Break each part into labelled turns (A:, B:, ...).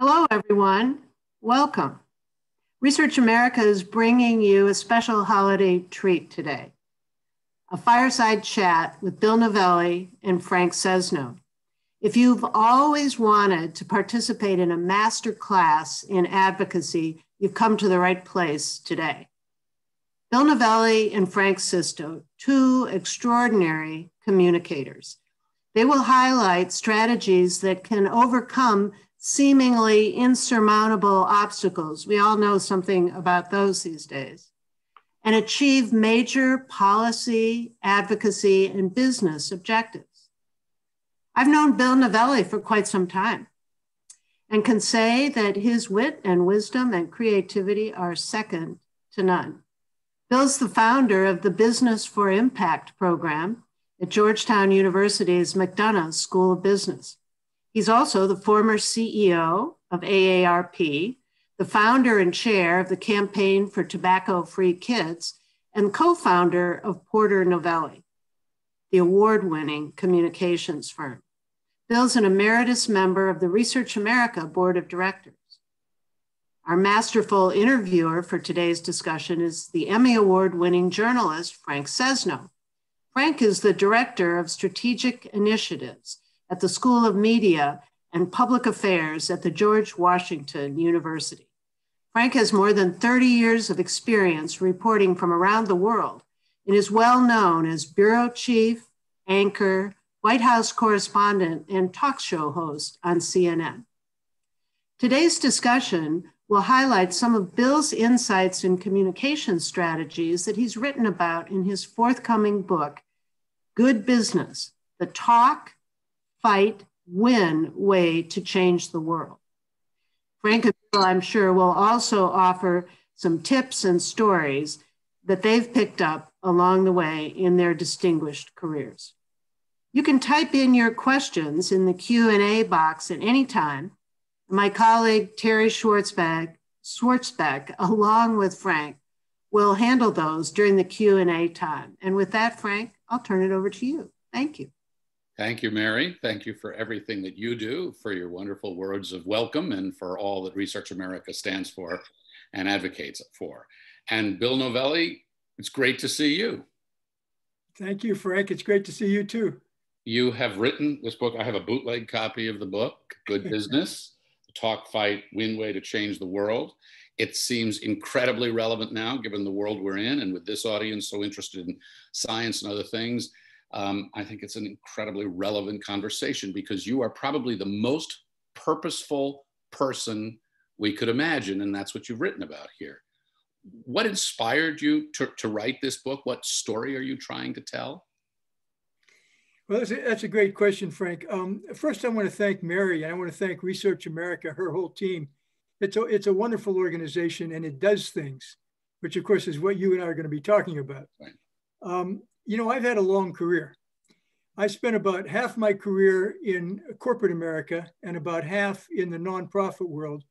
A: Hello, everyone. Welcome. Research America is bringing you a special holiday treat today a fireside chat with Bill Novelli and Frank Sesno. If you've always wanted to participate in a master class in advocacy, you've come to the right place today. Bill Novelli and Frank Sesno, two extraordinary communicators. They will highlight strategies that can overcome seemingly insurmountable obstacles. We all know something about those these days and achieve major policy, advocacy, and business objectives. I've known Bill Novelli for quite some time and can say that his wit and wisdom and creativity are second to none. Bill's the founder of the Business for Impact program at Georgetown University's McDonough School of Business. He's also the former CEO of AARP, the founder and chair of the Campaign for Tobacco Free Kids, and co founder of Porter Novelli, the award winning communications firm. Bill's an emeritus member of the Research America Board of Directors. Our masterful interviewer for today's discussion is the Emmy Award winning journalist Frank Sesno. Frank is the director of strategic initiatives at the School of Media and Public Affairs at the George Washington University. Frank has more than 30 years of experience reporting from around the world and is well known as bureau chief, anchor, White House correspondent, and talk show host on CNN. Today's discussion will highlight some of Bill's insights in communication strategies that he's written about in his forthcoming book, Good Business The Talk, Fight, win way to change the world. Frank and Bill, I'm sure, will also offer some tips and stories that they've picked up along the way in their distinguished careers. You can type in your questions in the Q&A box at any time. My colleague Terry Schwartzbeck, Schwartzbeck, along with Frank, will handle those during the Q&A time. And with that, Frank, I'll turn it over to you. Thank you.
B: Thank you, Mary. Thank you for everything that you do, for your wonderful words of welcome, and for all that Research America stands for and advocates for. And Bill Novelli, it's great to see you.
C: Thank you, Frank. It's great to see you too.
B: You have written this book. I have a bootleg copy of the book, Good Business, Talk, Fight, Win Way to Change the World. It seems incredibly relevant now, given the world we're in, and with this audience so interested in science and other things um, I think it's an incredibly relevant conversation because you are probably the most purposeful person we could imagine, and that's what you've written about here. What inspired you to, to write this book? What story are you trying to tell?
C: Well, that's a, that's a great question, Frank. Um, first, I want to thank Mary and I want to thank Research America, her whole team. It's a, it's a wonderful organization and it does things, which of course is what you and I are going to be talking about. Right. Um, you know, I've had a long career. I spent about half my career in corporate America and about half in the nonprofit world.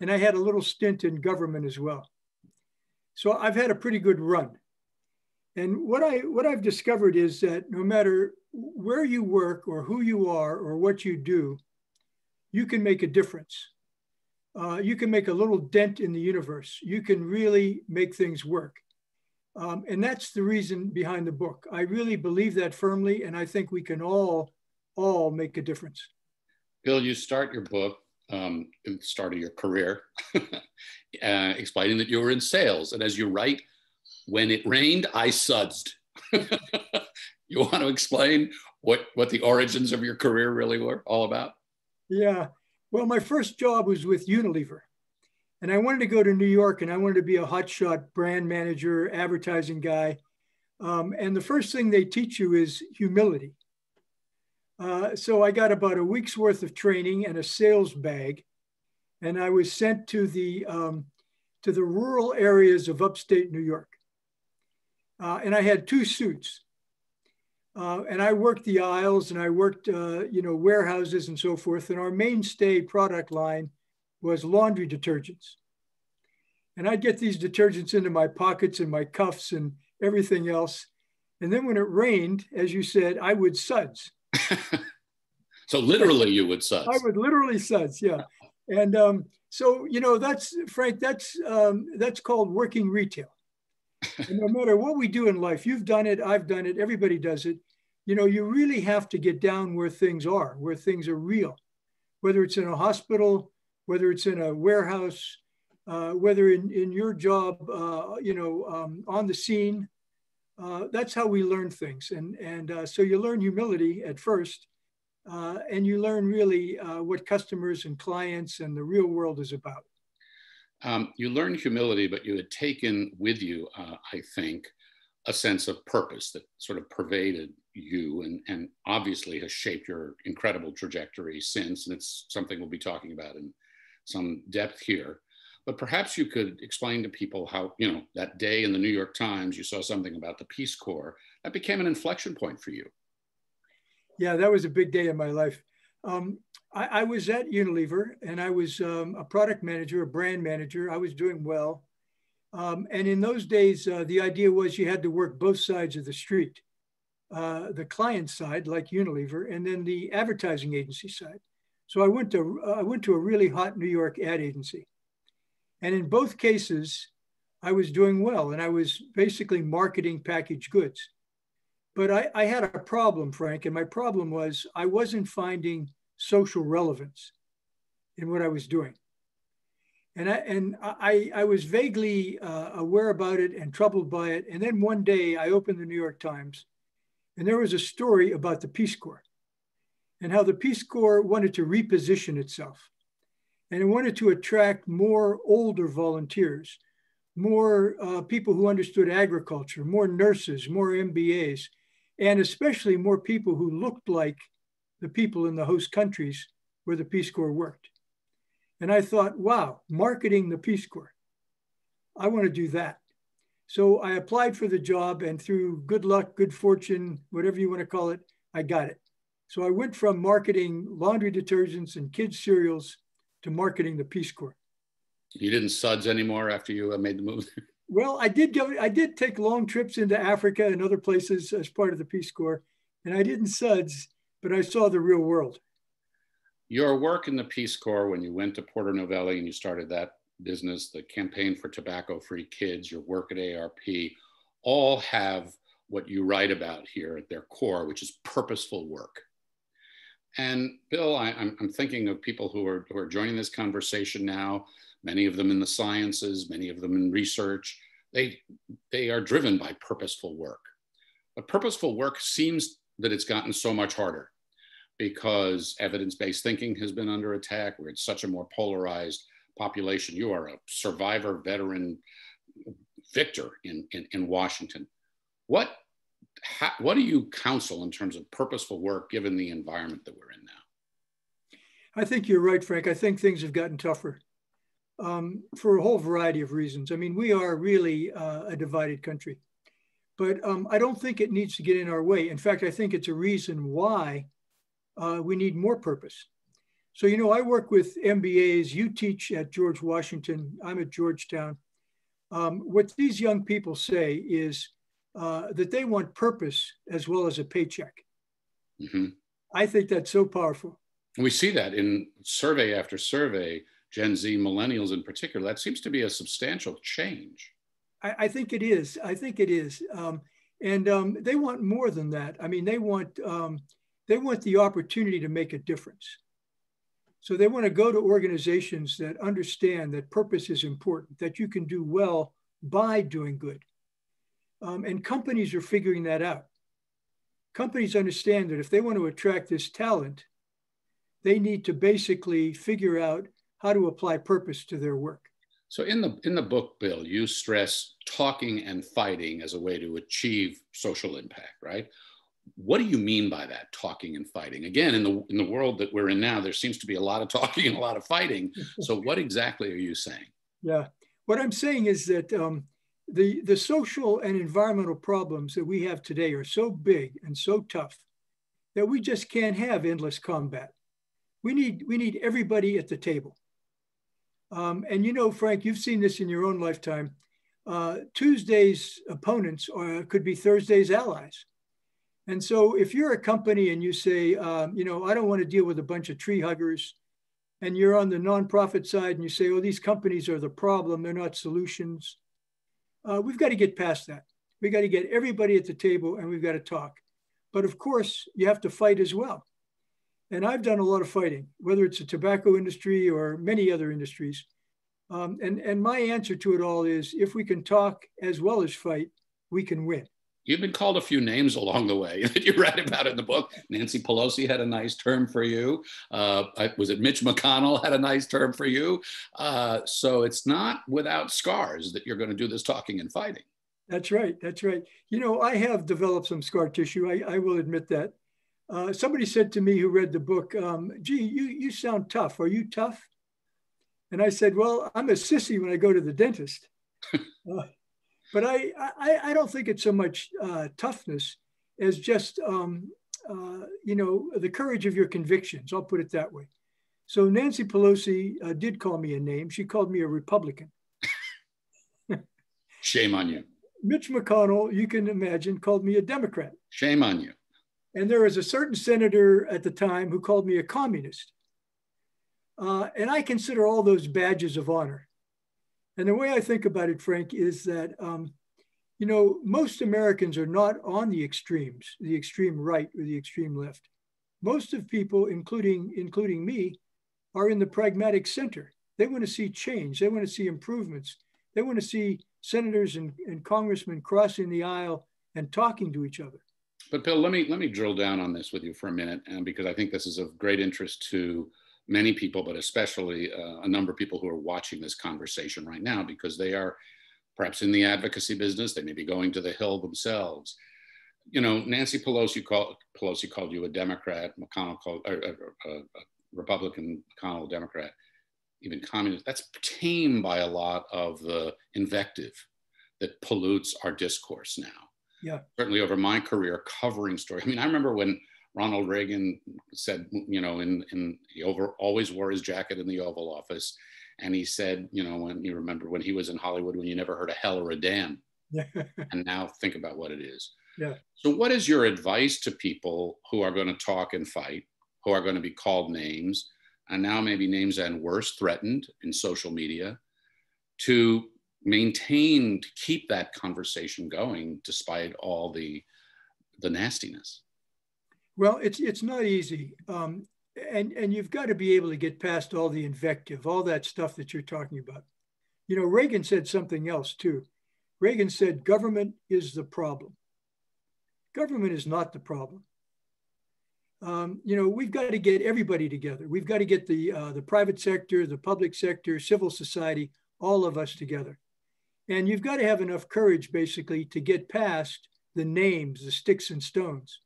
C: And I had a little stint in government as well. So I've had a pretty good run. And what, I, what I've discovered is that no matter where you work or who you are or what you do, you can make a difference. Uh, you can make a little dent in the universe. You can really make things work. Um, and that's the reason behind the book. I really believe that firmly, and I think we can all, all make a difference.
B: Bill, you start your book, um, start of your career, uh, explaining that you were in sales. And as you write, when it rained, I sudsed. you want to explain what, what the origins of your career really were all about?
C: Yeah. Well, my first job was with Unilever. And I wanted to go to New York and I wanted to be a hotshot brand manager, advertising guy. Um, and the first thing they teach you is humility. Uh, so I got about a week's worth of training and a sales bag. And I was sent to the, um, to the rural areas of upstate New York. Uh, and I had two suits. Uh, and I worked the aisles and I worked, uh, you know, warehouses and so forth. And our mainstay product line was laundry detergents. And I'd get these detergents into my pockets and my cuffs and everything else. And then when it rained, as you said, I would suds.
B: so literally you would suds.
C: I would literally suds, yeah. And um, so, you know, that's Frank, that's um, that's called working retail. and no matter what we do in life, you've done it, I've done it, everybody does it. You know, you really have to get down where things are, where things are real, whether it's in a hospital, whether it's in a warehouse, uh, whether in, in your job, uh, you know, um, on the scene. Uh, that's how we learn things. And, and uh, so you learn humility at first, uh, and you learn really uh, what customers and clients and the real world is about.
B: Um, you learned humility, but you had taken with you, I think, a sense of purpose that sort of pervaded you and, and obviously has shaped your incredible trajectory since. And it's something we'll be talking about in some depth here. But perhaps you could explain to people how, you know, that day in the New York Times, you saw something about the Peace Corps that became an inflection point for you.
C: Yeah, that was a big day in my life. Um, I, I, was at Unilever and I was um, a product manager, a brand manager. I was doing well. Um, and in those days, uh, the idea was you had to work both sides of the street uh, the client side, like Unilever, and then the advertising agency side. So I went to I went to a really hot New York ad agency, and in both cases, I was doing well, and I was basically marketing packaged goods. But I, I had a problem, Frank, and my problem was I wasn't finding social relevance in what I was doing. And I, and I, I was vaguely uh, aware about it and troubled by it. And then one day I opened the New York Times and there was a story about the Peace Corps and how the Peace Corps wanted to reposition itself. And it wanted to attract more older volunteers, more uh, people who understood agriculture, more nurses, more MBAs, and especially more people who looked like the people in the host countries where the Peace Corps worked. And I thought, wow, marketing the Peace Corps. I want to do that. So I applied for the job, and through good luck, good fortune, whatever you want to call it, I got it. So I went from marketing laundry detergents and kids' cereals to marketing the Peace Corps.
B: You didn't suds anymore after you uh, made the move.
C: well, I did go. I did take long trips into Africa and other places as part of the Peace Corps, and I didn't suds, but I saw the real world.
B: Your work in the Peace Corps when you went to Porter Novelli and you started that business, the campaign for tobacco free kids, your work at AARP, all have what you write about here at their core, which is purposeful work. And Bill, I, am thinking of people who are, who are joining this conversation now, many of them in the sciences, many of them in research. They, they are driven by purposeful work. But purposeful work seems that it's gotten so much harder because evidence-based thinking has been under attack. We're in such a more polarized population. You are a survivor, veteran, victor in, in, in Washington. What, how, what do you counsel in terms of purposeful work given the environment that we're in now?
C: I think you're right, Frank. I think things have gotten tougher um, for a whole variety of reasons. I mean, we are really uh, a divided country, but um, I don't think it needs to get in our way. In fact, I think it's a reason why uh, we need more purpose. So, you know, I work with MBAs. You teach at George Washington. I'm at Georgetown. Um, what these young people say is uh, that they want purpose as well as a paycheck. Mm-hmm. I think that's so powerful.
B: We see that in survey after survey, Gen Z, millennials in particular. That seems to be a substantial change.
C: I, I think it is. I think it is. Um, and um, they want more than that. I mean, they want um, they want the opportunity to make a difference. So they want to go to organizations that understand that purpose is important, that you can do well by doing good. Um, and companies are figuring that out. Companies understand that if they want to attract this talent, they need to basically figure out how to apply purpose to their work.
B: So in the in the book, Bill, you stress talking and fighting as a way to achieve social impact, right? what do you mean by that talking and fighting again in the in the world that we're in now there seems to be a lot of talking and a lot of fighting so what exactly are you saying
C: yeah what i'm saying is that um, the the social and environmental problems that we have today are so big and so tough that we just can't have endless combat. We need we need everybody at the table. Um, and you know frank you've seen this in your own lifetime. Uh, tuesday's opponents are, could be thursday's allies. And so if you're a company and you say, um, you know, I don't want to deal with a bunch of tree huggers, and you're on the nonprofit side and you say, oh, these companies are the problem, they're not solutions. Uh, we've got to get past that. We've got to get everybody at the table and we've got to talk. But of course, you have to fight as well. And I've done a lot of fighting, whether it's the tobacco industry or many other industries. Um, and, and my answer to it all is if we can talk as well as fight, we can win.
B: You've been called a few names along the way that you write about in the book. Nancy Pelosi had a nice term for you. Uh, was it Mitch McConnell had a nice term for you? Uh, so it's not without scars that you're going to do this talking and fighting.
C: That's right. That's right. You know, I have developed some scar tissue. I, I will admit that. Uh, somebody said to me who read the book, um, gee, you, you sound tough. Are you tough? And I said, well, I'm a sissy when I go to the dentist. but I, I, I don't think it's so much uh, toughness as just, um, uh, you know, the courage of your convictions. I'll put it that way. So Nancy Pelosi uh, did call me a name. She called me a Republican.
B: Shame on you.
C: Mitch McConnell, you can imagine, called me a Democrat.
B: Shame on you.
C: And there was a certain senator at the time who called me a communist. Uh, and I consider all those badges of honor. And the way I think about it, Frank, is that, um, you know, most Americans are not on the extremes, the extreme right or the extreme left. Most of people, including, including me, are in the pragmatic center. They want to see change. They want to see improvements. They want to see senators and, and congressmen crossing the aisle and talking to each other.
B: But Bill, let me let me drill down on this with you for a minute, and because I think this is of great interest to many people, but especially uh, a number of people who are watching this conversation right now because they are perhaps in the advocacy business. They may be going to the Hill themselves. You know, Nancy Pelosi called Pelosi called you a Democrat. McConnell called a, a, a Republican. McConnell, Democrat, even communist. That's tame by a lot of the invective that pollutes our discourse now.
C: Yeah.
B: Certainly over my career covering story. I mean, I remember when Ronald Reagan said, you know, in, in he over always wore his jacket in the Oval Office. And he said, you know, when you remember when he was in Hollywood, when you never heard a hell or a damn. and now think about what it is.
C: Yeah.
B: So, what is your advice to people who are going to talk and fight, who are going to be called names, and now maybe names and worse threatened in social media, to maintain, to keep that conversation going despite all the the nastiness?
C: Well, it's it's not easy, um, and and you've got to be able to get past all the invective, all that stuff that you're talking about. You know, Reagan said something else too. Reagan said, "Government is the problem. Government is not the problem." Um, you know, we've got to get everybody together. We've got to get the uh, the private sector, the public sector, civil society, all of us together. And you've got to have enough courage, basically, to get past the names, the sticks and stones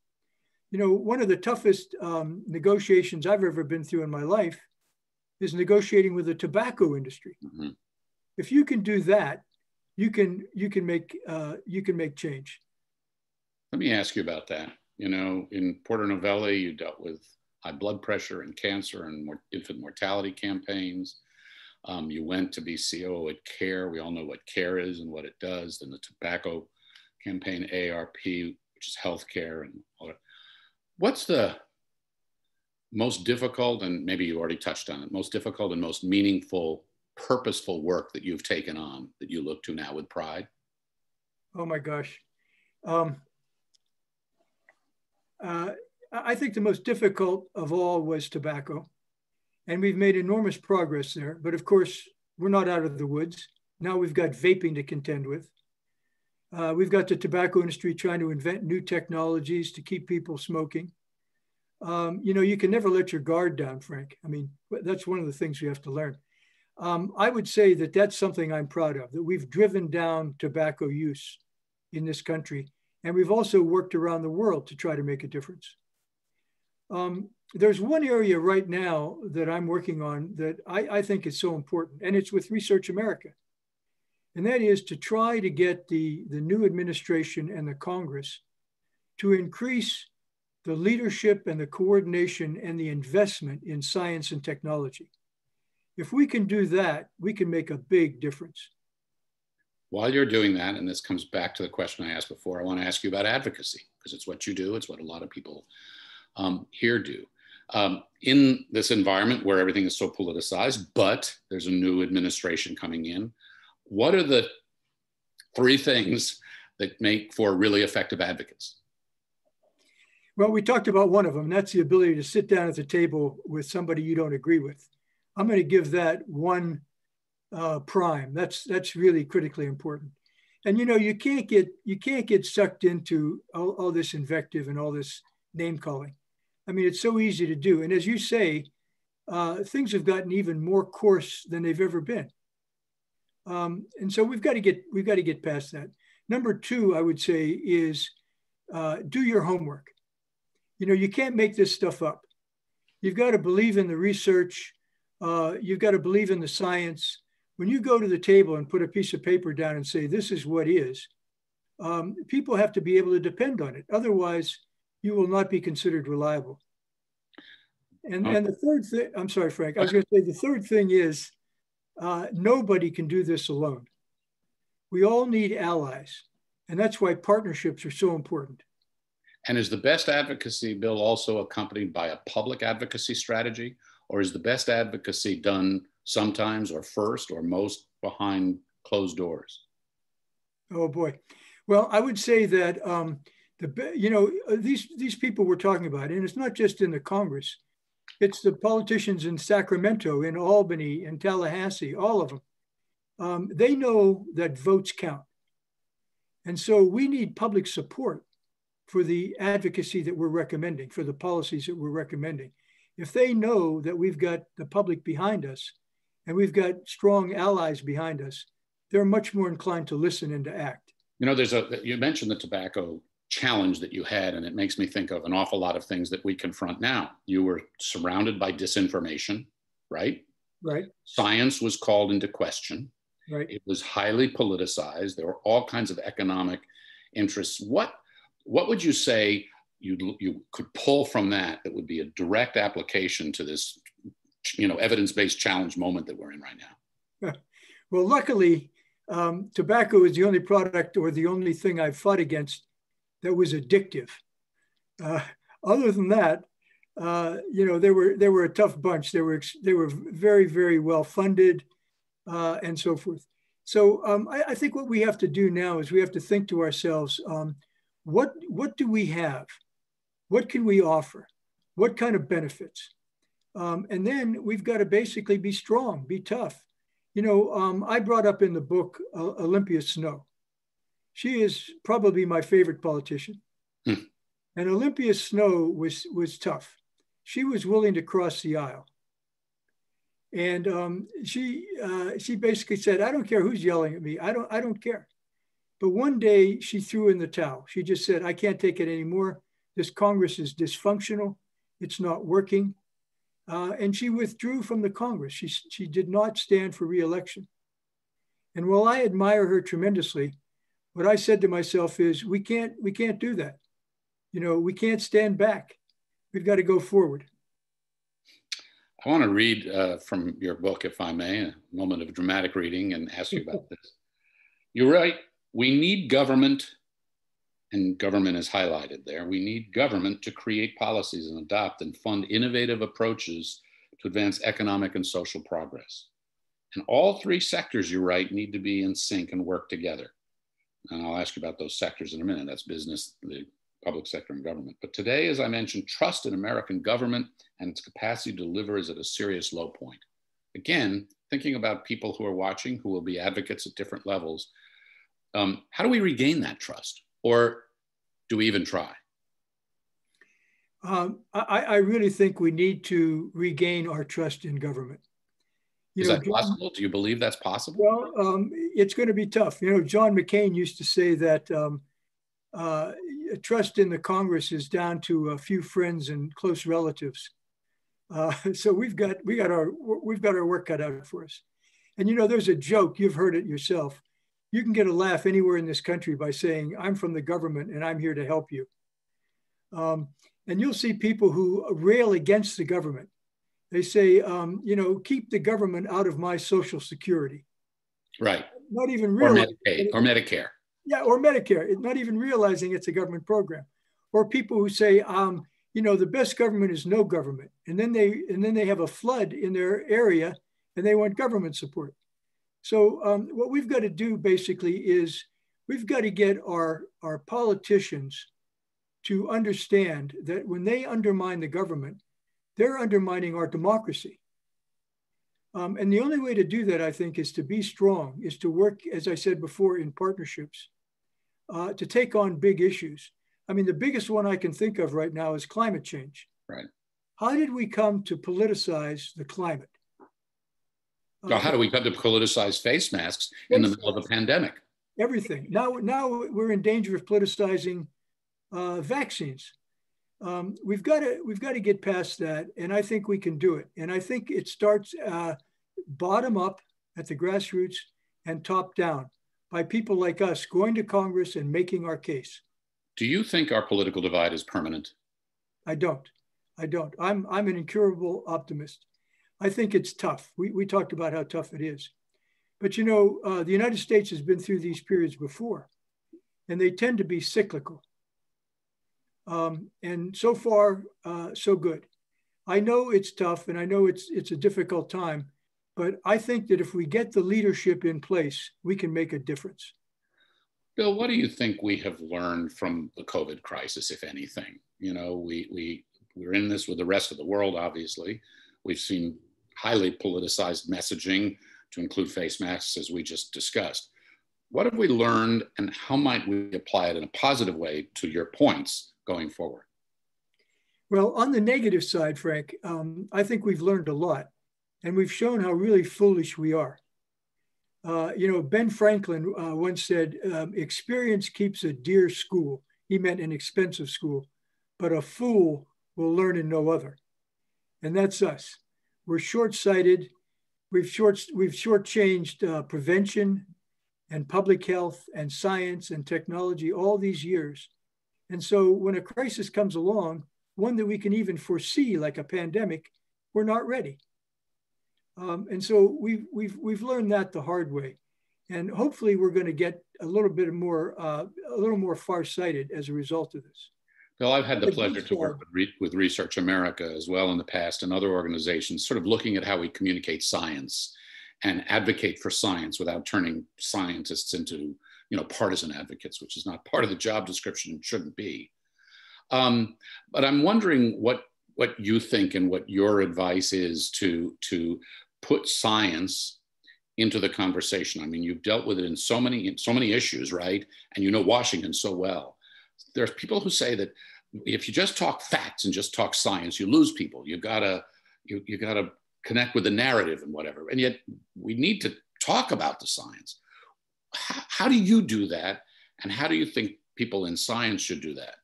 C: you know, one of the toughest um, negotiations I've ever been through in my life is negotiating with the tobacco industry. Mm-hmm. If you can do that, you can you can make uh, you can make change.
B: Let me ask you about that. You know, in Porter Novelli, you dealt with high blood pressure and cancer and more infant mortality campaigns. Um, you went to be COO at CARE. We all know what CARE is and what it does. Then the tobacco campaign, AARP, which is healthcare and all that what's the most difficult, and maybe you already touched on it, most difficult and most meaningful, purposeful work that you've taken on that you look to now with pride?
C: Oh my gosh. Um, uh, I think the most difficult of all was tobacco. And we've made enormous progress there. But of course, we're not out of the woods. Now we've got vaping to contend with. Uh, we've got the tobacco industry trying to invent new technologies to keep people smoking. Um, you know, you can never let your guard down, Frank. I mean, that's one of the things you have to learn. Um, I would say that that's something I'm proud of, that we've driven down tobacco use in this country. And we've also worked around the world to try to make a difference. Um, there's one area right now that I'm working on that I, I think is so important, and it's with Research America and that is to try to get the, the new administration and the Congress to increase the leadership and the coordination and the investment in science and technology. If we can do that, we can make a big difference.
B: While you're doing that, and this comes back to the question I asked before, I want to ask you about advocacy because it's what you do, it's what a lot of people um, here do. Um, in this environment where everything is so politicized, but there's a new administration coming in, what are the three things that make for really effective advocates?
C: Well, we talked about one of them, and that's the ability to sit down at the table with somebody you don't agree with. I'm going to give that one uh, prime. That's that's really critically important. And you know, you can't get you can't get sucked into all, all this invective and all this name calling. I mean, it's so easy to do. And as you say, uh, things have gotten even more coarse than they've ever been. Um, and so we've got to get we've got to get past that. Number two, I would say, is uh, do your homework. You know, you can't make this stuff up. You've got to believe in the research. Uh, you've got to believe in the science. When you go to the table and put a piece of paper down and say, this is what is, um, people have to be able to depend on it. Otherwise, you will not be considered reliable. And, and the third thing, I'm sorry, Frank, I was going to say the third thing is uh, nobody can do this alone. We all need allies. And that's why partnerships are so important.
B: And is the best advocacy bill also accompanied by a public advocacy strategy? Or is the best advocacy done sometimes or first or most behind closed doors?
C: Oh boy. Well, I would say that um, the you know uh, these these people we're talking about, and it's not just in the Congress, it's the politicians in Sacramento, in Albany, in Tallahassee, all of them. Um, they know that votes count, and so we need public support for the advocacy that we're recommending, for the policies that we're recommending. If they know that we've got the public behind us and we've got strong allies behind us, they're much more inclined to listen and to act.
B: You know, there's a, you mentioned the tobacco challenge that you had, and it makes me think of an awful lot of things that we confront now. You were surrounded by disinformation, right?
C: Right.
B: Science was called into question.
C: Right.
B: It was highly politicized. There were all kinds of economic interests. What what would you say you you could pull from that that would be a direct application to this you know evidence-based challenge moment that we're in right now
C: well luckily um, tobacco is the only product or the only thing i've fought against that was addictive uh, other than that uh, you know they were they were a tough bunch they were they were very very well funded uh, and so forth so um, I, I, think what we have to do now is we have to think to ourselves um, what, what do we have? What can we offer? What kind of benefits? Um, and then we've got to basically be strong, be tough. You know, um, I brought up in the book uh, Olympia Snowe. She is probably my favorite politician. Hmm. And Olympia Snowe was, was tough. She was willing to cross the aisle. And um, she, uh, she basically said, I don't care who's yelling at me. I don't, I don't care. But one day she threw in the towel. She just said, I can't take it anymore. This Congress is dysfunctional. It's not working. Uh, and she withdrew from the Congress. She, she did not stand for reelection. And while I admire her tremendously, what I said to myself is, we can't, we can't do that. You know, we can't stand back. We've got to go forward.
B: I want to read uh, from your book, if I may, a moment of dramatic reading, and ask you about this. You write, we need government, and government is highlighted there. We need government to create policies and adopt and fund innovative approaches to advance economic and social progress. And all three sectors, you write, need to be in sync and work together. And I'll ask you about those sectors in a minute. That's business, the public sector, and government. But today, as I mentioned, trust in American government and its capacity to deliver is at a serious low point. Again, thinking about people who are watching who will be advocates at different levels, um, how do we regain that trust? Or do we even try?
C: Um, I, I, really think we need to regain our trust in government.
B: You Is know, that possible? do you believe that's possible?
C: Well, um, it's going to be tough. You know, John McCain used to say that um, uh, trust in the Congress is down to a few friends and close relatives. Uh, so we've got we got our we've got our work cut out for us. And you know, there's a joke you've heard it yourself you can get a laugh anywhere in this country by saying, I'm from the government and I'm here to help you. Um, and you'll see people who rail against the government. They say, um, you know, keep the government out of my social security.
B: Right.
C: Not even realizing.
B: Or Medicaid or Medicare.
C: Yeah, or Medicare. Not even realizing it's a government program. Or people who say, um, you know, the best government is no government. And then they and then they have a flood in their area and they want government support. So um, what we've got to do basically is we've got to get our, our politicians to understand that when they undermine the government, they're undermining our democracy. Um, and the only way to do that, I think, is to be strong, is to work, as I said before, in partnerships, uh, to take on big issues. I mean, the biggest one I can think of right now is climate change.
B: Right.
C: How did we come to politicize the climate?
B: So how do we come to politicize face masks in the middle of a pandemic?
C: Everything. Now, now we're in danger of politicizing uh, vaccines. Um, we've got to we've got to get past that, and I think we can do it. And I think it starts uh, bottom up at the grassroots and top down by people like us going to Congress and making our case.
B: Do you think our political divide is permanent?
C: I don't. I don't. I'm I'm an incurable optimist. I think it's tough. We, we talked about how tough it is. But you know, uh, the United States has been through these periods before, and they tend to be cyclical. Um, and so far, uh, so good. I know it's tough, and I know it's it's a difficult time, but I think that if we get the leadership in place, we can make a difference.
B: Bill, what do you think we have learned from the COVID crisis, if anything? You know, we we we're in this with the rest of the world, obviously. We've seen highly politicized messaging to include face masks, as we just discussed. What have we learned, and how might we apply it in a positive way to your points going forward?
C: Well, on the negative side, Frank, um, I think we've learned a lot, and we've shown how really foolish we are. Uh, you know, Ben Franklin uh, once said, um, experience keeps a dear school. He meant an expensive school, but a fool will learn in no other. And that's us we're short-sighted. We've short we've shortchanged uh, prevention and public health and science and technology all these years. And so when a crisis comes along, one that we can even foresee, like a pandemic, we're not ready. Um, and so we've, we've, we've learned that the hard way. And hopefully we're going to get a little bit more, uh, a little more farsighted as a result of this.
B: Bill, I've had the pleasure to work with, Re- with Research America as well in the past and other organizations, sort of looking at how we communicate science and advocate for science without turning scientists into, you know, partisan advocates, which is not part of the job description and shouldn't be. Um, but I'm wondering what what you think and what your advice is to to put science into the conversation. I mean, you've dealt with it in so many so many issues, right? And you know Washington so well there's people who say that if you just talk facts and just talk science, you lose people. You gotta you, you gotta connect with the narrative and whatever. And yet we need to talk about the science. How, how do you do that? And how do you think people in science should do that?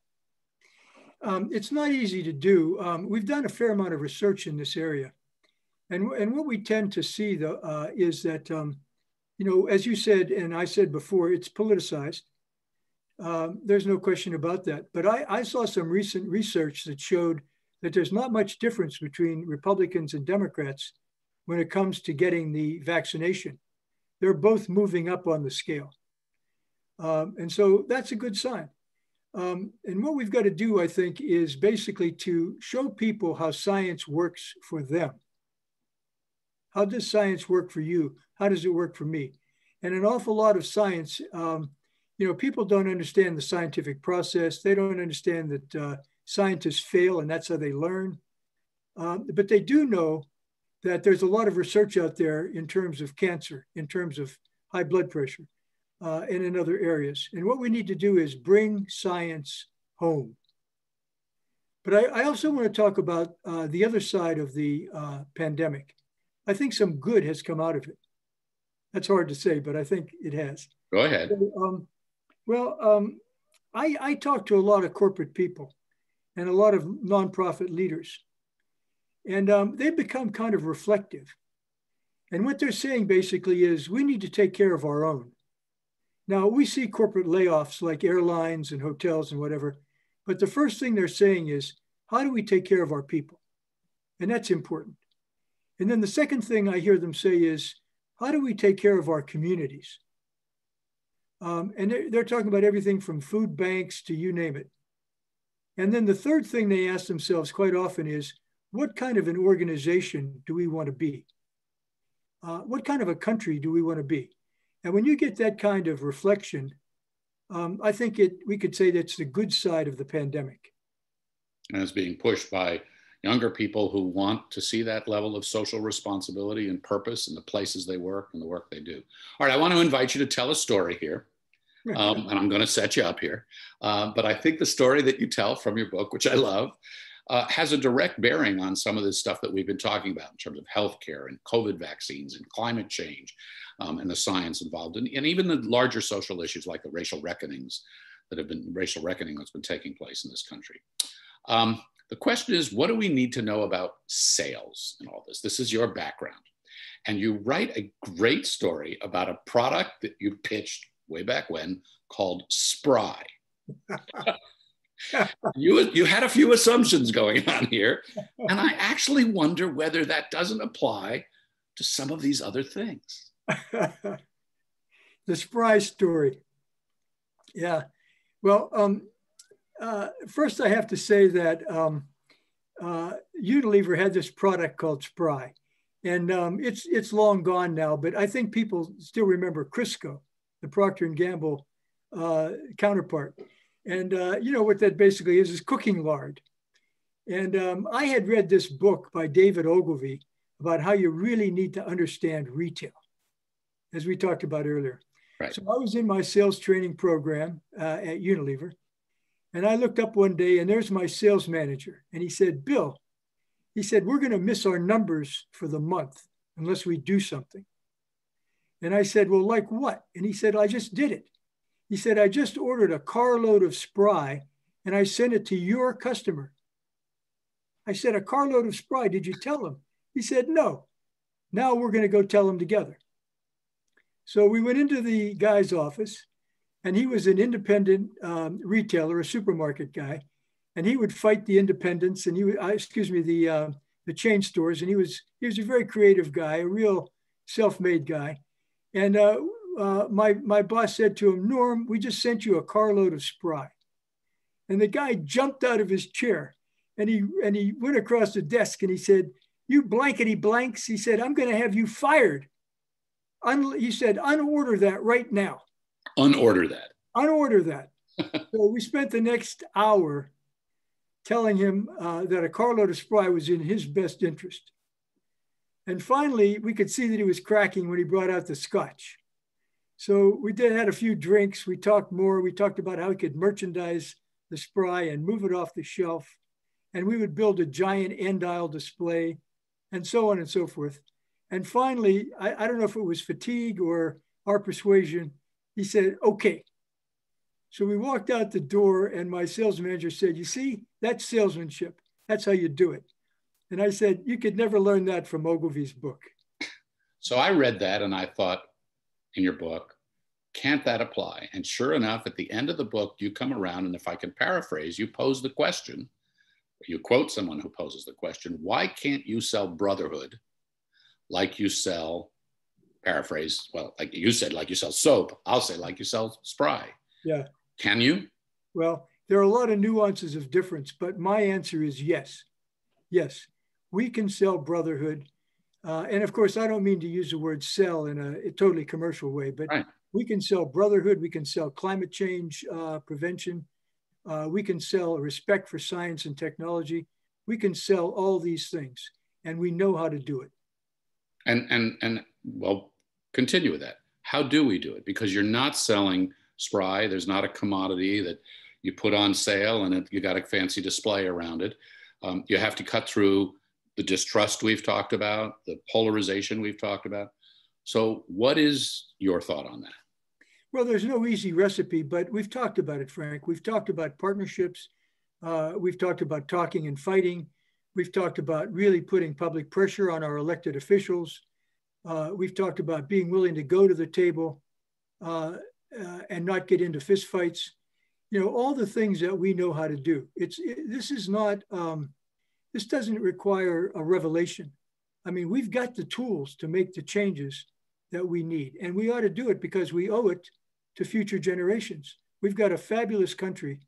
C: Um, it's not easy to do. Um, we've done a fair amount of research in this area. And, and what we tend to see though, uh, is that, um, you know, as you said, and I said before, it's politicized. Um, there's no question about that. But I, I saw some recent research that showed that there's not much difference between Republicans and Democrats when it comes to getting the vaccination. They're both moving up on the scale. Um, and so that's a good sign. Um, and what we've got to do, I think, is basically to show people how science works for them. How does science work for you? How does it work for me? And an awful lot of science um, you know, people don't understand the scientific process. They don't understand that uh, scientists fail and that's how they learn. Um, but they do know that there's a lot of research out there in terms of cancer, in terms of high blood pressure, uh, and in other areas. And what we need to do is bring science home. But I, I also want to talk about uh, the other side of the uh, pandemic. I think some good has come out of it. That's hard to say, but I think it has.
B: Go ahead.
C: So, um, well, um, I, I talk to a lot of corporate people and a lot of nonprofit leaders, and um, they've become kind of reflective. And what they're saying basically is we need to take care of our own. Now, we see corporate layoffs like airlines and hotels and whatever, but the first thing they're saying is how do we take care of our people? And that's important. And then the second thing I hear them say is how do we take care of our communities? Um, and they're, they're, talking about everything from food banks to you name it. And then the third thing they ask themselves quite often is, what kind of an organization do we want to be? Uh, what kind of a country do we want to be? And when you get that kind of reflection, um, I think it we could say that's the good side of the pandemic.
B: And it's being pushed by younger people who want to see that level of social responsibility and purpose in the places they work and the work they do. All right, I want to invite you to tell a story here. Um, and I'm going to set you up here. Uh, but I think the story that you tell from your book, which I love, uh, has a direct bearing on some of this stuff that we've been talking about in terms of healthcare and COVID vaccines and climate change um, and the science involved, and, and even the larger social issues like the racial reckonings that have been racial reckoning that's been taking place in this country. Um, the question is, what do we need to know about sales and all this? This is your background. And you write a great story about a product that you pitched way back when called Spry. you, you had a few assumptions going on here. And I actually wonder whether that doesn't apply to some of these other things.
C: the Spry story. Yeah. Well, um, uh, first, I have to say that um, uh, Unilever had this product called Spry, and um, it's it's long gone now. But I think people still remember Crisco, the Procter and Gamble uh, counterpart, and uh, you know what that basically is is cooking lard. And um, I had read this book by David Ogilvy about how you really need to understand retail, as we talked about earlier. Right. So I was in my sales training program uh, at Unilever and I looked up one day and there's my sales manager. And he said, Bill, he said, we're going to miss our numbers for the month unless we do something. And I said, well, like what? And he said, I just did it. He said, I just ordered a carload of Spry and I sent it to your customer. I said, a carload of Spry, did you tell him? He said, no. Now we're going to go tell him together. So we went into the guy's office and he was an independent um, retailer, a supermarket guy, and he would fight the independents and he would, uh, excuse me, the uh, the chain stores, and he was he was a very creative guy, a real self-made guy, and uh, uh, my my boss said to him, Norm, we just sent you a carload of Spry, and the guy jumped out of his chair, and he and he went across the desk and he said, "You blankety blanks," he said, "I'm going to have you fired." Un- he said, "Unorder that right now."
B: Unorder that.
C: Unorder that. so we spent the next hour telling him uh, that a carload of Spry was in his best interest. And finally, we could see that he was cracking when he brought out the scotch. So we did had a few drinks. We talked more. We talked about how we could merchandise the Spry and move it off the shelf. And we would build a giant end aisle display and so on and so forth. And finally, I, I don't know if it was fatigue or our persuasion, he said, okay. So we walked out the door, and my sales manager said, You see, that's salesmanship. That's how you do it. And I said, You could never learn that from Ogilvy's book.
B: So I read that and I thought, in your book, can't that apply? And sure enough, at the end of the book, you come around, and if I can paraphrase, you pose the question, you quote someone who poses the question, why can't you sell brotherhood like you sell paraphrase, well, like you said, like you sell soap, I'll say like you sell spry.
C: Yeah.
B: Can you?
C: Well, there are a lot of nuances of difference, but my answer is yes. Yes, we can sell brotherhood. Uh, and of course, I don't mean to use the word sell in a, a totally commercial way, but right. we can sell brotherhood, we can sell climate change uh, prevention, uh, we can sell respect for science and technology. We can sell all these things, and we know how to do it.
B: And and and well, continue with that. How do we do it? Because you're not selling spry. There's not a commodity that you put on sale and it, you got a fancy display around it. Um, you have to cut through the distrust we've talked about, the polarization we've talked about. So, what is your thought on that?
C: Well, there's no easy recipe, but we've talked about it, Frank. We've talked about partnerships. Uh, we've talked about talking and fighting. We've talked about really putting public pressure on our elected officials. Uh, we've talked about being willing to go to the table uh, uh, and not get into fistfights. You know, all the things that we know how to do. It's it, this is not um, this doesn't require a revelation. I mean, we've got the tools to make the changes that we need, and we ought to do it because we owe it to future generations. We've got a fabulous country,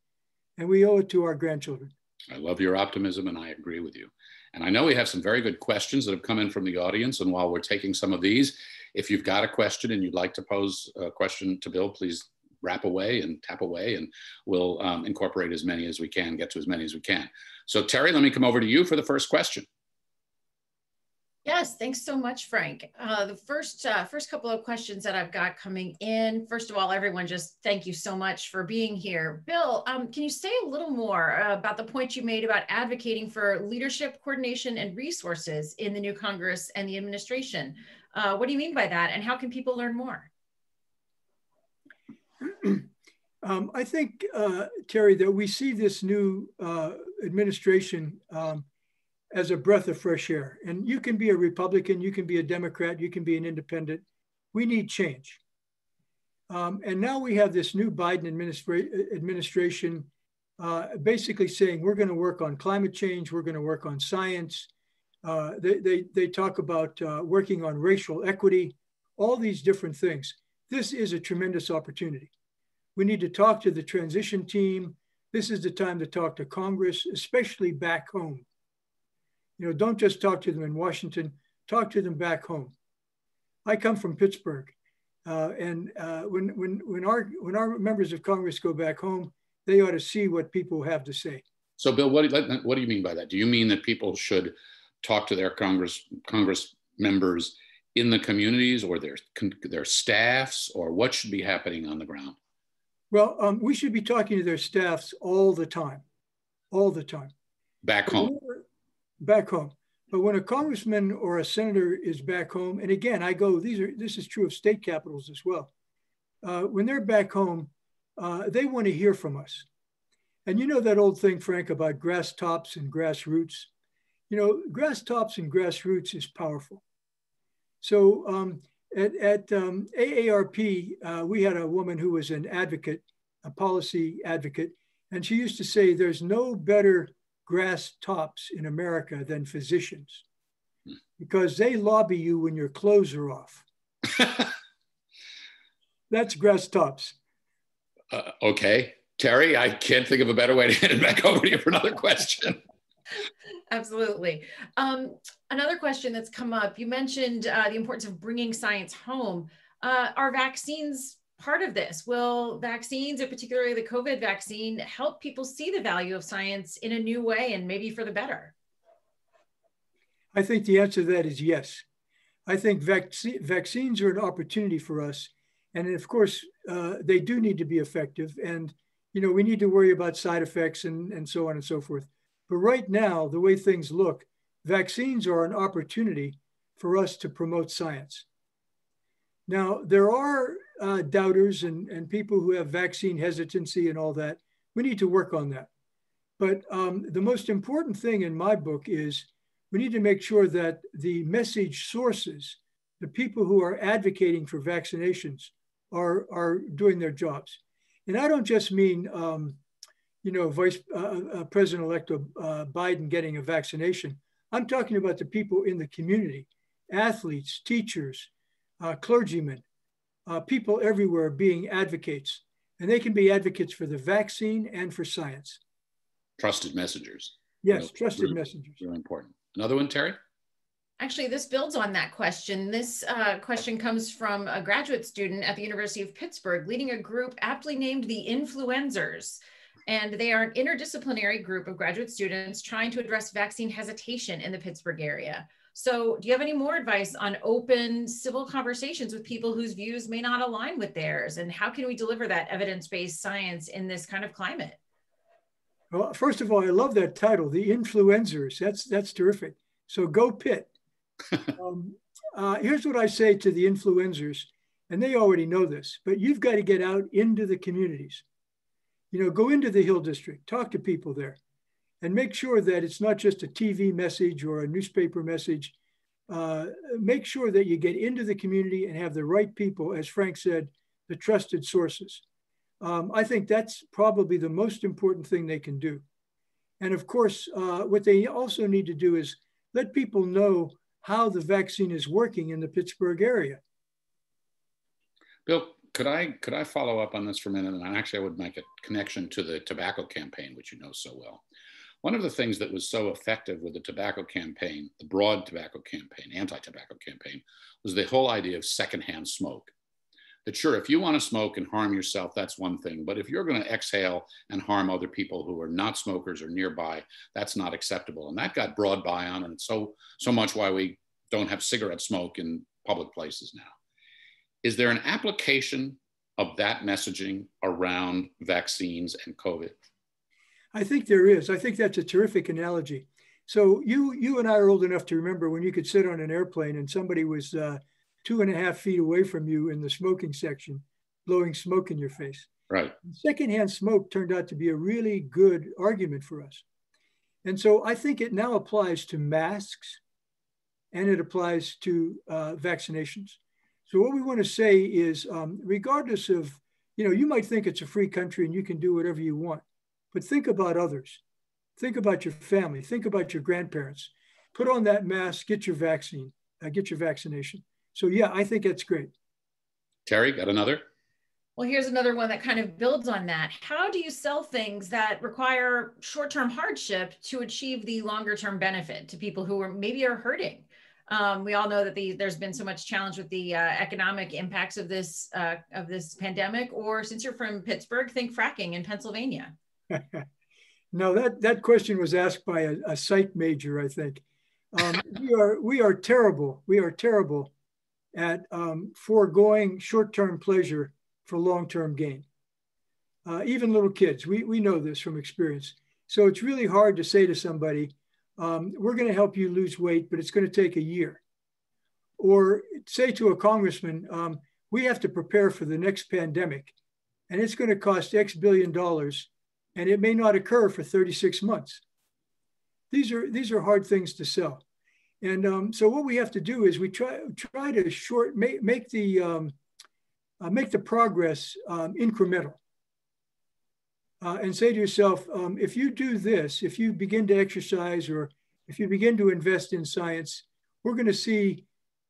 C: and we owe it to our grandchildren.
B: I love your optimism, and I agree with you. And I know we have some very good questions that have come in from the audience. And while we're taking some of these, if you've got a question and you'd like to pose a question to Bill, please rap away and tap away, and we'll um, incorporate as many as we can, get to as many as we can. So, Terry, let me come over to you for the first question.
D: Yes, thanks so much, Frank. Uh, the first uh, first couple of questions that I've got coming in. First of all, everyone, just thank you so much for being here. Bill, um, can you say a little more uh, about the point you made about advocating for leadership, coordination, and resources in the new Congress and the administration? Uh, what do you mean by that, and how can people learn more?
C: um, I think, uh, Terry, that we see this new uh, administration. Um, as a breath of fresh air. And you can be a Republican, you can be a Democrat, you can be an independent. We need change. Um, and now we have this new Biden administra administration uh, basically saying we're going to work on climate change, we're going to work on science. Uh, they, they, they talk about uh, working on racial equity, all these different things. This is a tremendous opportunity. We need to talk to the transition team. This is the time to talk to Congress, especially back home. You know, don't just talk to them in Washington, talk to them back home. I come from Pittsburgh, uh, and uh, when, when, when, our, when our members of Congress go back home, they ought to see what people have to say.
B: So, Bill, what what do you mean by that? Do you mean that people should talk to their Congress Congress members in the communities or their their staffs, or what should be happening on the ground?
C: Well, um, we should be talking to their staffs all the time, all the time.
B: Back home
C: back home. But when a congressman or a senator is back home, and again, I go, these are this is true of state capitals as well. Uh, when they're back home, uh, they want to hear from us. And you know that old thing, Frank, about grass tops and grassroots. You know, grass tops and grassroots is powerful. So um, at, at um, AARP, uh, we had a woman who was an advocate, a policy advocate, and she used to say, "There's no better grass tops in America than physicians because they lobby you when your clothes are off. That's grass tops.
B: Uh, okay. Terry, I can't think of a better way to hand it back over to you for another question.
D: Absolutely. Um, another question that's come up you mentioned uh, the importance of bringing science home. Uh, are vaccines part of this? Will vaccines, and particularly the COVID vaccine, help people see the value of science in a new way and maybe for the better?
C: I think the answer to that is yes. I think vac- vaccines are an opportunity for us. And of course, uh, they do need to be effective. And, you know, we need to worry about side effects and, and so on and so forth. But right now, the way things look, vaccines are an opportunity for us to promote science. Now, there are uh, doubters and, and people who have vaccine hesitancy and all that. We need to work on that. But um, the most important thing in my book is we need to make sure that the message sources, the people who are advocating for vaccinations, are, are doing their jobs. And I don't just mean, um, you know, Vice uh, uh, President-elect uh, Biden getting a vaccination. I'm talking about the people in the community, athletes, teachers, uh, clergymen, uh, people everywhere being advocates, and they can be advocates for the vaccine and for science.
B: Trusted messengers.
C: Yes, you know, trusted
B: really,
C: messengers.
B: Really important. Another one, Terry?
D: Actually, this builds on that question. This uh, question comes from a graduate student at the University of Pittsburgh, leading a group aptly named the Influenzers. And they are an interdisciplinary group of graduate students trying to address vaccine hesitation in the Pittsburgh area. So, do you have any more advice on open civil conversations with people whose views may not align with theirs? And how can we deliver that evidence based science in this kind of climate?
C: Well, first of all, I love that title, The Influenzers. That's, that's terrific. So, go Pitt. um, uh, here's what I say to the influenzers, and they already know this, but you've got to get out into the communities. You know, go into the Hill District, talk to people there and make sure that it's not just a TV message or a newspaper message. Uh, make sure that you get into the community and have the right people, as Frank said, the trusted sources. Um, I think that's probably the most important thing they can do. And of course, uh, what they also need to do is let people know how the vaccine is working in the Pittsburgh area.
B: Bill, could I could I follow up on this for a minute? And actually, I would make a connection to the tobacco campaign, which you know so well. One of the things that was so effective with the tobacco campaign, the broad tobacco campaign, anti-tobacco campaign, was the whole idea of secondhand smoke. That sure, if you want to smoke and harm yourself, that's one thing. But if you're going to exhale and harm other people who are not smokers or nearby, that's not acceptable. And that got broad buy-on, and so so much why we don't have cigarette smoke in public places now. Is there an application of that messaging around vaccines and COVID?
C: I think there is. I think that's a terrific analogy. So you you and I are old enough to remember when you could sit on an airplane and somebody was uh, two and a half feet away from you in the smoking section, blowing smoke in your face.
B: Right.
C: Secondhand smoke turned out to be a really good argument for us. And so I think it now applies to masks and it applies to uh, vaccinations. So what we want to say is, um, regardless of, you know, you might think it's a free country and you can do whatever you want, but think about others. Think about your family. Think about your grandparents. Put on that mask. Get your vaccine. Uh, get your vaccination. So yeah, I think that's great.
B: Terry, got another?
D: Well, here's another one that kind of builds on that. How do you sell things that require short-term hardship to achieve the longer-term benefit to people who are maybe are hurting? Um, we all know that the, there's been so much challenge with the uh, economic impacts of this uh, of this pandemic. Or since you're from Pittsburgh, think fracking in Pennsylvania.
C: no, that that question was asked by a, a psych major, I think. Um, we are we are terrible. We are terrible at um, foregoing short-term pleasure for long-term gain. Uh, even little kids, we we know this from experience. So it's really hard to say to somebody, um, we're going to help you lose weight, but it's going to take a year. Or say to a congressman, um, we have to prepare for the next pandemic, and it's going to cost X billion dollars, and it may not occur for 36 months. These are these are hard things to sell, and um, so what we have to do is we try try to short make make the um, uh, make the progress um, incremental uh, and say to yourself, um, if you do this, if you begin to exercise or if you begin to invest in science, we're going to see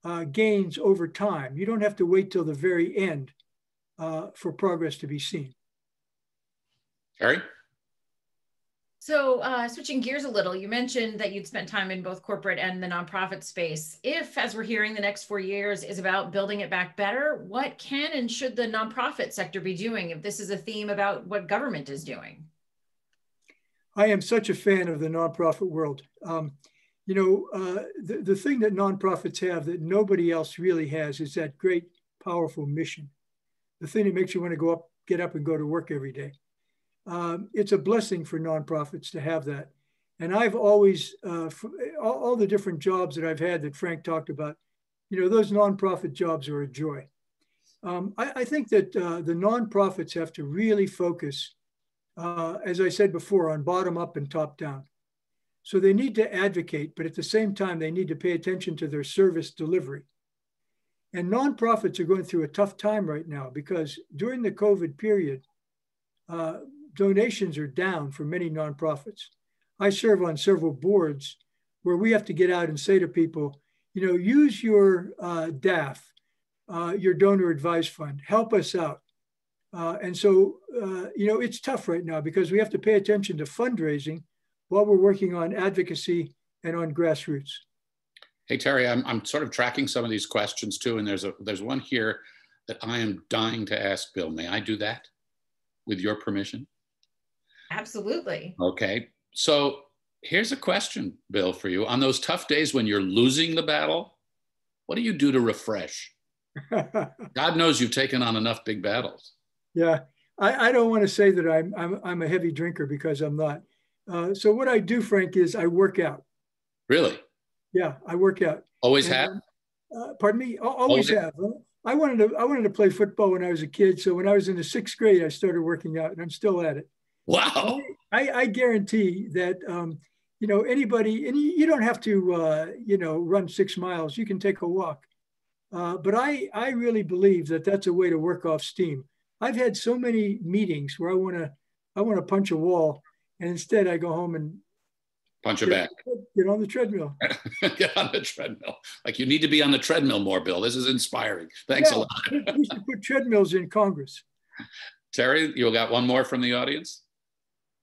C: uh, gains over time. You don't have to wait till the very end uh, for progress to be seen.
B: Harry?
D: So, uh, switching gears a little, you mentioned that you'd spent time in both corporate and the nonprofit space. If, as we're hearing, the next four years is about building it back better, what can and should the nonprofit sector be doing if this is a theme about what government is doing?
C: I am such a fan of the nonprofit world. Um, you know, uh, the, the thing that nonprofits have that nobody else really has is that great, powerful mission. The thing that makes you want to go up, get up and go to work every day um, it's a blessing for nonprofits to have that. And I've always, uh, all, all, the different jobs that I've had that Frank talked about, you know, those nonprofit jobs are a joy. Um, I, I, think that uh, the nonprofits have to really focus, uh, as I said before, on bottom up and top down. So they need to advocate, but at the same time, they need to pay attention to their service delivery. And nonprofits are going through a tough time right now because during the COVID period, uh, donations are down for many nonprofits. I serve on several boards where we have to get out and say to people, you know, use your uh, DAF, uh, your donor advice fund, help us out. Uh, and so, uh, you know, it's tough right now because we have to pay attention to fundraising while we're working on advocacy and on grassroots.
B: Hey, Terry, I'm, I'm sort of tracking some of these questions too. And there's, a, there's one here that I am dying to ask Bill. May I do that with your permission?
D: Absolutely.
B: Okay. So here's a question, Bill, for you. On those tough days when you're losing the battle, what do you do to refresh? God knows you've taken on enough big battles.
C: Yeah. I, I don't want to say that I'm, I'm, I'm a heavy drinker because I'm not. Uh, so what I do, Frank, is I work out.
B: Really?
C: Yeah, I work out.
B: Always and, have?
C: Uh, pardon me? Always, always have. I wanted to I wanted to play football when I was a kid. So when I was in the sixth grade, I started working out, and I'm still at it.
B: Wow.
C: I, I guarantee that, um, you know, anybody, and you, don't have to, uh, you know, run six miles. You can take a walk. Uh, but I, I really believe that that's a way to work off steam. I've had so many meetings where I want to, I want to punch a wall, and instead I go home and
B: Punch it back.
C: Get on the treadmill.
B: get on the treadmill. Like you need to be on the treadmill more, Bill. This is inspiring. Thanks yeah, a
C: lot. we should put treadmills in Congress.
B: Terry, you got one more from the audience?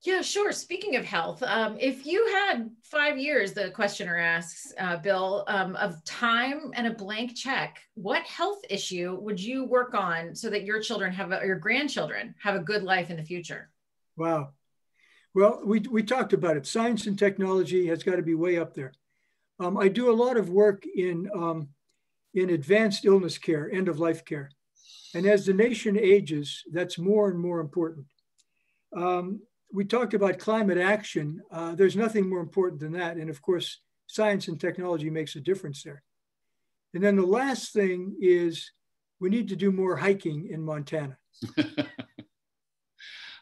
D: Yeah, sure. Speaking of health, um, if you had five years, the questioner asks, uh, Bill, um, of time and a blank check, what health issue would you work on so that your children have, a, your grandchildren have a good life in the future?
C: Wow. Well, we, we talked about it. Science and technology has got to be way up there. Um, I do a lot of work in, um, in advanced illness care, end of life care. And as the nation ages, that's more and more important. We talked about climate action. Uh, there's nothing more important than that. And of course, science and technology makes a difference there. And then the last thing is we need to do more hiking in Montana.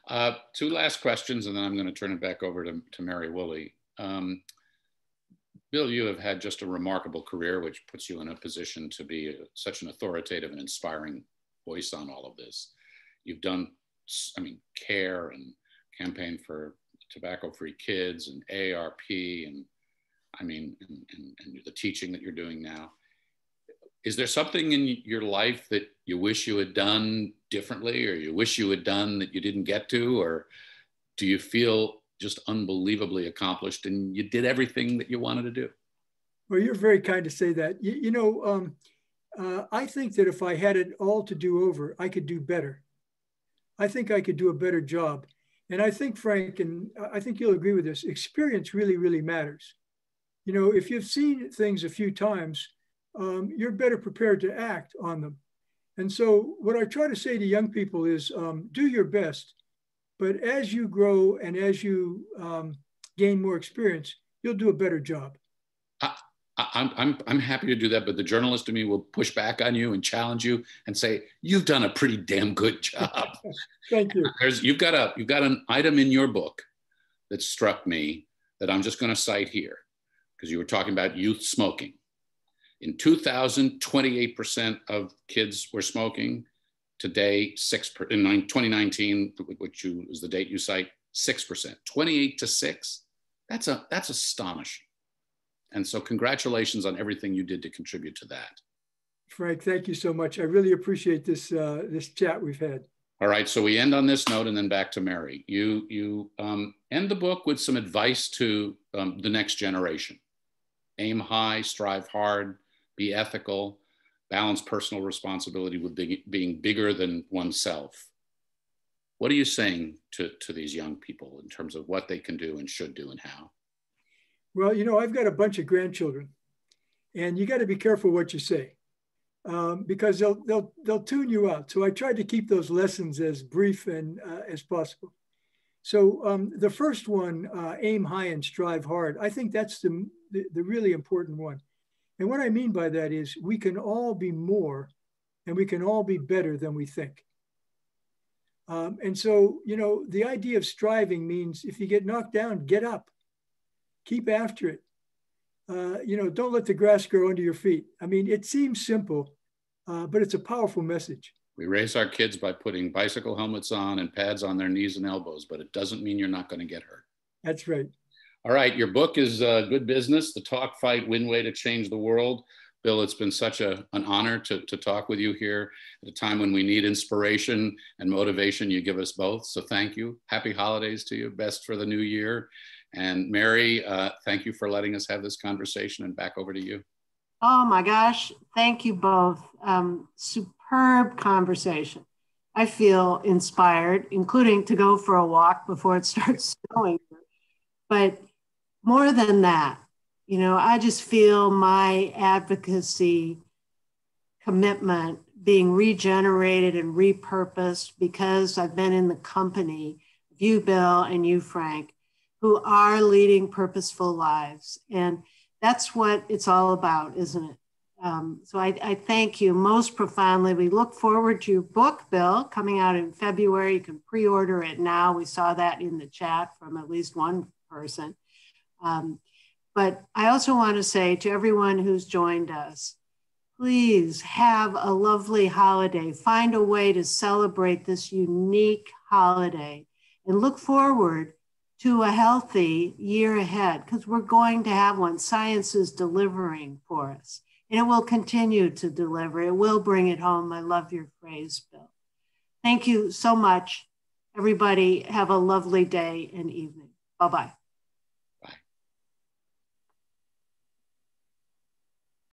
B: uh, two last questions, and then I'm going to turn it back over to, to Mary Woolley. Um, Bill, you have had just a remarkable career, which puts you in a position to be a, such an authoritative and inspiring voice on all of this. You've done, I mean, care and campaign for tobacco-free kids and AARP and I mean, and, and, and, the teaching that you're doing now. Is there something in your life that you wish you had done differently or you wish you had done that you didn't get to? Or do you feel just unbelievably accomplished and you did everything that you wanted to do?
C: Well, you're very kind to say that. You, you know, um, uh, I think that if I had it all to do over, I could do better. I think I could do a better job. And I think, Frank, and I think you'll agree with this, experience really, really matters. You know, if you've seen things a few times, um, you're better prepared to act on them. And so, what I try to say to young people is um, do your best, but as you grow and as you um, gain more experience, you'll do a better job.
B: I'm, I'm, I'm happy to do that, but the journalist in me will push back on you and challenge you and say, you've done a pretty damn good job.
C: Thank you.
B: There's, you've, got a, you've got an item in your book that struck me that I'm just going to cite here because you were talking about youth smoking. In 2000, 28% of kids were smoking. Today, six per, in 2019, which you, is the date you cite, 6%. 28 to 6, that's, a, that's astonishing. And so congratulations on everything you did to contribute to that.
C: Frank, thank you so much. I really appreciate this, uh, this chat we've had.
B: All right, so we end on this note and then back to Mary. You, you um, end the book with some advice to um, the next generation. Aim high, strive hard, be ethical, balance personal responsibility with big, being bigger than oneself. What are you saying to, to these young people in terms of what they can do and should do and how?
C: Well, you know, I've got a bunch of grandchildren, and you got to be careful what you say um, because they'll they'll they'll tune you out. So I tried to keep those lessons as brief and uh, as possible. So um, the first one, uh, aim high and strive hard. I think that's the, the the really important one. And what I mean by that is we can all be more, and we can all be better than we think. Um, and so, you know, the idea of striving means if you get knocked down, get up keep after it. Uh, you know, don't let the grass grow under your feet. I mean, it seems simple, uh, but it's a powerful message.
B: We raise our kids by putting bicycle helmets on and pads on their knees and elbows, but it doesn't mean you're not going to get hurt.
C: That's right.
B: All right, your book is uh, Good Business, The Talk Fight Win Way to Change the World. Bill, it's been such a, an honor to, to talk with you here at a time when we need inspiration and motivation. You give us both. So thank you. Happy holidays to you. Best for the new year. And Mary, uh, thank you for letting us have this conversation and back over to you.
A: Oh my gosh, thank you both. Um, superb conversation. I feel inspired, including to go for a walk before it starts snowing. But more than that, you know, I just feel my advocacy commitment being regenerated and repurposed because I've been in the company of you, Bill, and you, Frank, who are leading purposeful lives. And that's what it's all about, isn't it? Um, so I, I, thank you most profoundly. We look forward to your book, Bill, coming out in February. You can pre order it now. We saw that in the chat from at least one person. Um, but I also want to say to everyone who's joined us, please have a lovely holiday. Find a way to celebrate this unique holiday and look forward to a healthy year ahead because we're going to have one. Science is delivering for us and it will continue to deliver. It will bring it home. I love your phrase, Bill. Thank you so much. Everybody, have a lovely day and evening. Bye bye.